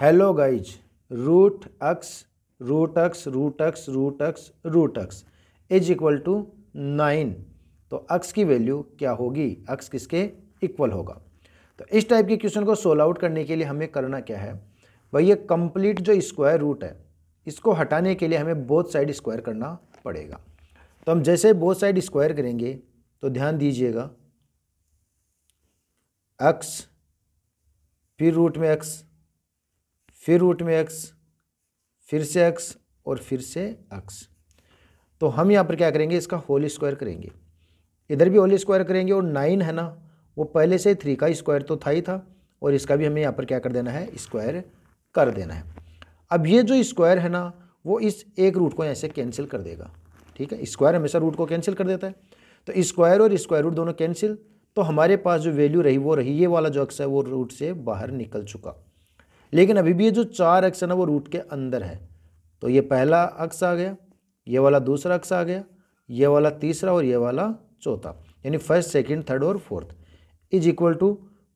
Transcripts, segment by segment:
Hello guys root x root x root x root x root x is equal to nine तो x की value क्या होगी? अक्स किसके equal होगा? तो इस टाइप के क्वेश्चन को सोल्व आउट करने के लिए हमें करना क्या है? भाई ये कंप्लीट जो स्क्वायर रूट है, इसको हटाने के लिए हमें बोथ साइड स्क्वायर करना पड़ेगा। तो हम जैसे बोथ साइड स्क्वायर करेंगे तो ध्यान दीजिएगा। एक्स फिर रूट में एक्स फिर रूट में एक्स फिर से एक्स और फिर से एक्स तो हम यहाँ पर क्या करेंगे? इसका होल स्क्वायर करेंगे। इधर भी होल स्क्वायर करेंगे और नाइन है ना, वो पहले से थ्री का स्क्वायर तो था ही था और इसका भी हमें यहाँ पर क्या कर देना है? स्क्वायर कर देना है। अब ये जो स्क्वायर है ना, वो इस एक रूट को ऐसे कैंसिल कर देगा। ठीक है? स्क्वायर हमेशा रूट को कैंसिल कर देता है। तो स्क्वायर और स्क्वायर रूट दोनों कैंसिल तो हमारे पास जो वैल्यू रही, वो रही ये वाला जो अक्स है, वो रूट से बाहर निकल चुका। लेकिन अभी भी ये जो चार अक्स है ना, वो रूट के अंदर है। तो ये पहला अक्स आ गया, ये वाला दूसरा अक्स आ गया, ये वाला तीसरा और ये वाला चौथा, यानी फ़र्स्ट, सेकंड, थर्ड और fourth. Is equal to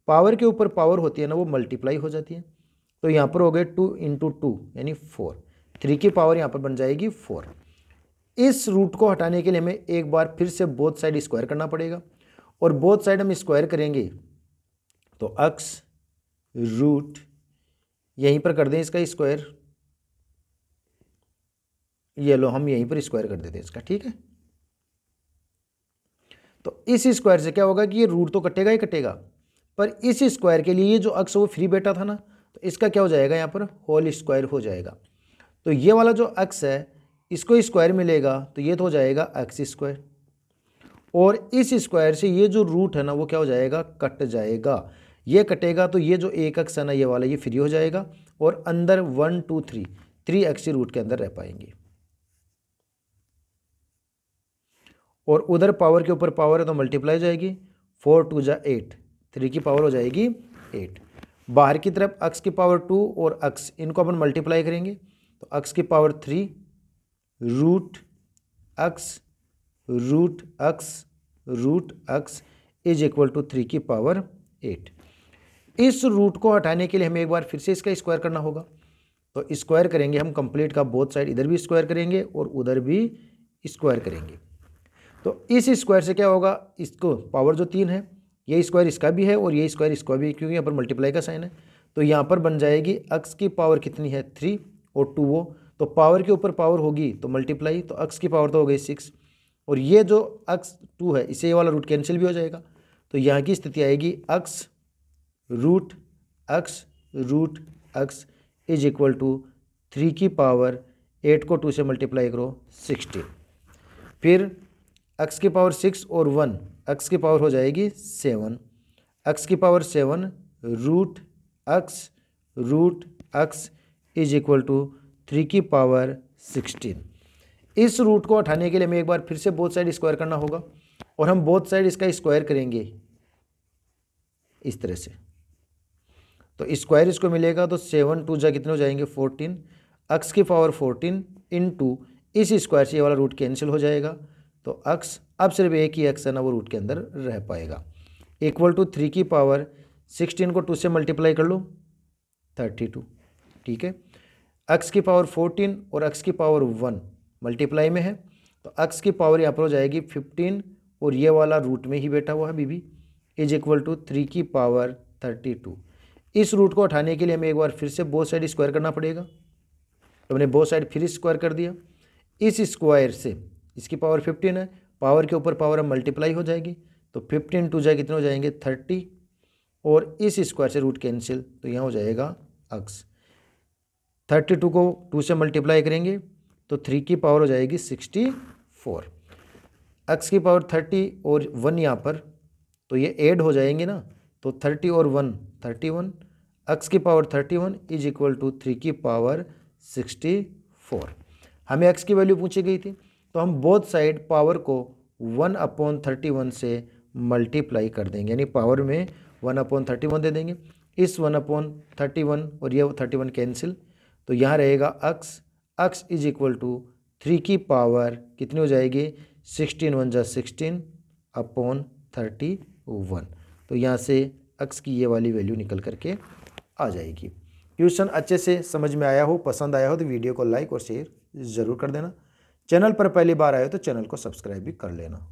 power के ऊपर पावर होती है ना, वो मल्टीप्लाई हो जाती है। तो यहाँ पर हो गए टू इंटू टू, यानी फोर। थ्री की पावर यहाँ पर बन जाएगी फोर। इस रूट को हटाने के लिए हमें एक बार फिर से बोथ साइड स्क्वायर करना पड़ेगा। और बोथ साइड हम स्क्वायर करेंगे तो अक्स रूट यहीं पर कर दें इसका स्क्वायर ये लो, हम यहीं पर स्क्वायर कर देते हैं इसका, ठीक है? तो इस स्क्वायर से क्या होगा कि ये रूट तो कटेगा ही कटेगा, पर इस स्क्वायर के लिए जो अक्स वो फ्री बैठा था ना तो इसका क्या हो जाएगा यहाँ पर? होल स्क्वायर हो जाएगा। तो ये वाला जो अक्स है, इसको स्क्वायर मिलेगा तो ये तो हो जाएगा एक्स स्क्वायर और इस स्क्वायर से ये जो रूट है ना, वो क्या हो जाएगा? कट जाएगा। ये कटेगा तो ये जो एक एक्स है ना, ये वाला, ये फ्री हो जाएगा और अंदर one two three three x root के अंदर रह पाएँगे। और उधर पावर के ऊपर पावर है तो मल्टीप्लाई जाएगी। फोर टू जा एट थ्री की पावर हो जाएगी एट बाहर की तरफ़ अक्स की पावर टू और अक्स, इनको अपन मल्टीप्लाई करेंगे। तो अक्स की power three root x root x root x is equal to three की पावर एट इस रूट को हटाने के लिए हमें एक बार फिर से इसका स्क्वायर करना होगा। तो स्क्वायर करेंगे हम कंप्लीट का बोथ साइड इधर भी स्क्वायर करेंगे और उधर भी स्क्वायर करेंगे। तो इस स्क्वायर से क्या होगा? इसको पावर जो तीन है, ये स्क्वायर इसका भी है और ये स्क्वायर इसका भी है, क्योंकि यहाँ पर मल्टीप्लाई का साइन है। तो यहाँ पर बन जाएगी अक्स की पावर कितनी है? थ्री और टू वो। तो पावर के ऊपर पावर होगी तो मल्टीप्लाई तो अक्स की पावर तो हो गई सिक्स और ये जो अक्स टू है, इसे ये वाला रूट कैंसिल भी हो जाएगा। तो यहाँ की स्थिति आएगी x root x root x is equal to three की पावर एट को टू से मल्टीप्लाई करो सिक्सटीन फिर एक्स की पावर सिक्स और वन एक्स की पावर हो जाएगी सेवन एक्स की power seven root x root x is equal to three की पावर सिक्सटीन इस रूट को हटाने के लिए हमें एक बार फिर से बोथ साइड स्क्वायर करना होगा और हम बोथ साइड इसका स्क्वायर करेंगे इस तरह से. तो स्क्वायर इसको मिलेगा तो सेवन टू जा कितने हो जाएँगे? फोर्टीन अक्स की पावर फोर्टीन इन टू इस स्क्वायर से ये वाला रूट कैंसिल हो जाएगा। तो अक्स अब सिर्फ़ एक ही एक्स है ना, वो रूट के अंदर रह पाएगा। इक्वल टू थ्री की पावर सिक्सटीन को टू से मल्टीप्लाई कर लो थर्टी टू ठीक है? एक्स की पावर फोर्टीन और एक्स की पावर वन मल्टीप्लाई में है। तो अक्स की पावर यहाँ पर हो जाएगी फिफ्टीन और ये वाला रूट में ही बैठा हुआ है बीबी इज़ इक्वल टू थ्री की पावर थर्टी टू इस रूट को हटाने के लिए हमें एक बार फिर से बोथ साइड स्क्वायर करना पड़ेगा। तो हमने बोथ साइड फिर स्क्वायर कर दिया। इस स्क्वायर से इसकी पावर फिफ्टीन है। पावर के ऊपर पावर मल्टीप्लाई हो जाएगी। तो फिफ्टीन टू जाए कितने हो जाएँगे? थर्टी और इस स्क्वायर से रूट कैंसिल तो यहाँ हो जाएगा अक्स थर्टी टू को टू से मल्टीप्लाई करेंगे तो थ्री की पावर हो जाएगी सिक्सटी फोर एक्स की पावर थर्टी और वन यहाँ पर तो ये ऐड हो जाएँगे ना। तो थर्टी और वन, थर्टी वन, एक्स की power thirty one is equal to three की पावर सिक्सटी फोर। हमें एक्स की वैल्यू पूछी गई थी तो हम बोथ साइड पावर को वन अपॉन थर्टी वन से मल्टीप्लाई कर देंगे, यानी पावर में वन अपॉन थर्टी वन दे देंगे। इस वन अपॉन थर्टी वन और यह थर्टी वन कैंसिल तो यहाँ रहेगा x x is equal to three की पावर कितनी हो जाएगी? सिक्सटीन वन जा सिक्सटीन अपॉन थर्टी वन तो यहाँ से एक्स की ये वाली वैल्यू निकल करके आ जाएगी। क्वेश्चन अच्छे से समझ में आया हो, पसंद आया हो तो वीडियो को लाइक और शेयर ज़रूर कर देना। चैनल पर पहली बार आए हो तो चैनल को सब्सक्राइब भी कर लेना।